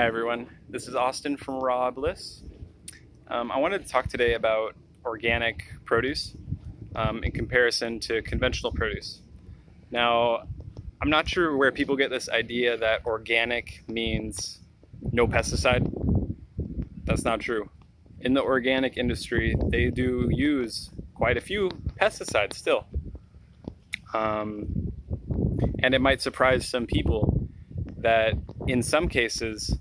Hi everyone, this is Austin from Raw Bliss. Um, I wanted to talk today about organic produce um, in comparison to conventional produce. Now, I'm not sure where people get this idea that organic means no pesticide. That's not true. In the organic industry, they do use quite a few pesticides still. Um, and it might surprise some people that in some cases,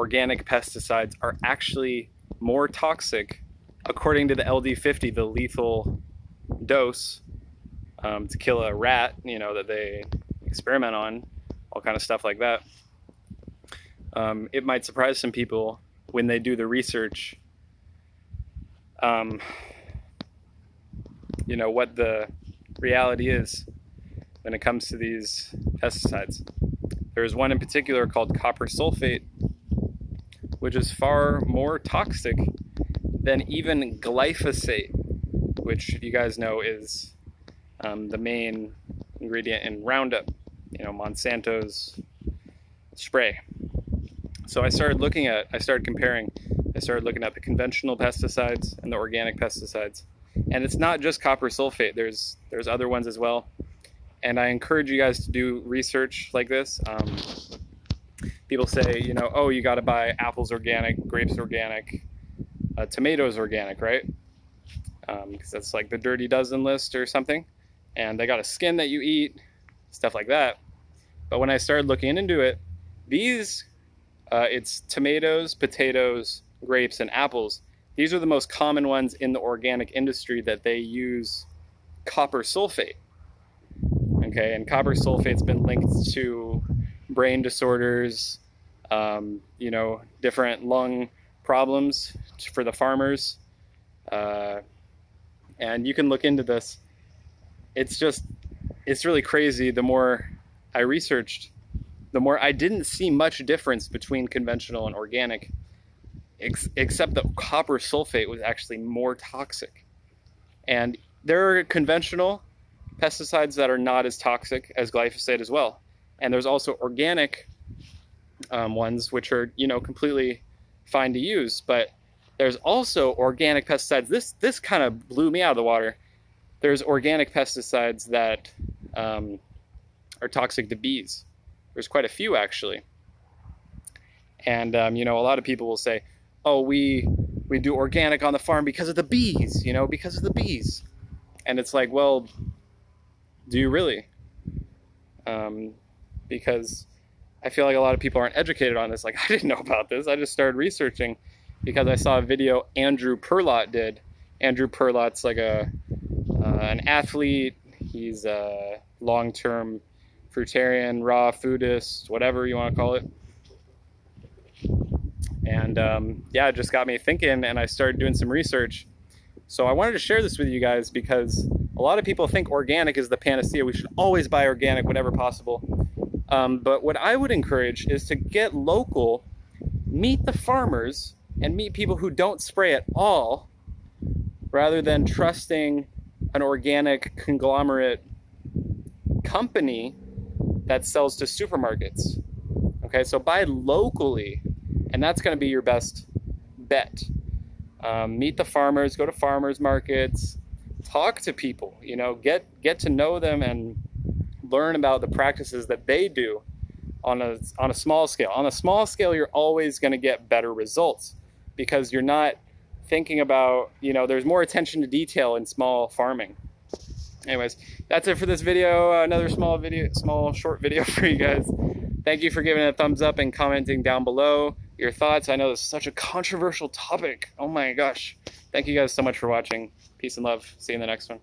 organic pesticides are actually more toxic, according to the LD50, the lethal dose um, to kill a rat, you know, that they experiment on, all kind of stuff like that. Um, it might surprise some people when they do the research, um, you know, what the reality is when it comes to these pesticides. There's one in particular called copper sulfate, which is far more toxic than even glyphosate, which you guys know is um, the main ingredient in Roundup, you know, Monsanto's spray. So I started looking at, I started comparing, I started looking at the conventional pesticides and the organic pesticides. And it's not just copper sulfate, there's, there's other ones as well and I encourage you guys to do research like this. Um, people say, you know, oh, you got to buy apples organic, grapes organic, uh, tomatoes organic, right? Because um, that's like the dirty dozen list or something. And they got a skin that you eat, stuff like that. But when I started looking into it, these, uh, it's tomatoes, potatoes, grapes, and apples. These are the most common ones in the organic industry that they use copper sulfate Okay, and copper sulfate's been linked to brain disorders, um, you know, different lung problems for the farmers. Uh, and you can look into this. It's just, it's really crazy. The more I researched, the more I didn't see much difference between conventional and organic, ex except that copper sulfate was actually more toxic. And there are conventional pesticides that are not as toxic as glyphosate as well. And there's also organic um, ones which are you know completely fine to use, but there's also organic pesticides. This this kind of blew me out of the water. There's organic pesticides that um, are toxic to bees. There's quite a few actually. And um, you know, a lot of people will say, "Oh, we we do organic on the farm because of the bees," you know, because of the bees. And it's like, well, do you really? Um, because I feel like a lot of people aren't educated on this. Like, I didn't know about this. I just started researching because I saw a video Andrew Perlot did. Andrew Perlot's like a uh, an athlete. He's a long-term fruitarian, raw foodist, whatever you want to call it. And um, yeah, it just got me thinking, and I started doing some research. So I wanted to share this with you guys because a lot of people think organic is the panacea. We should always buy organic whenever possible. Um, but what I would encourage is to get local, meet the farmers, and meet people who don't spray at all, rather than trusting an organic conglomerate company that sells to supermarkets. Okay, so buy locally, and that's going to be your best bet. Um, meet the farmers, go to farmers markets, talk to people, you know, get get to know them and learn about the practices that they do on a on a small scale. On a small scale, you're always going to get better results because you're not thinking about, you know, there's more attention to detail in small farming. Anyways, that's it for this video. Uh, another small video, small short video for you guys. Thank you for giving it a thumbs up and commenting down below your thoughts. I know this is such a controversial topic. Oh my gosh. Thank you guys so much for watching. Peace and love. See you in the next one.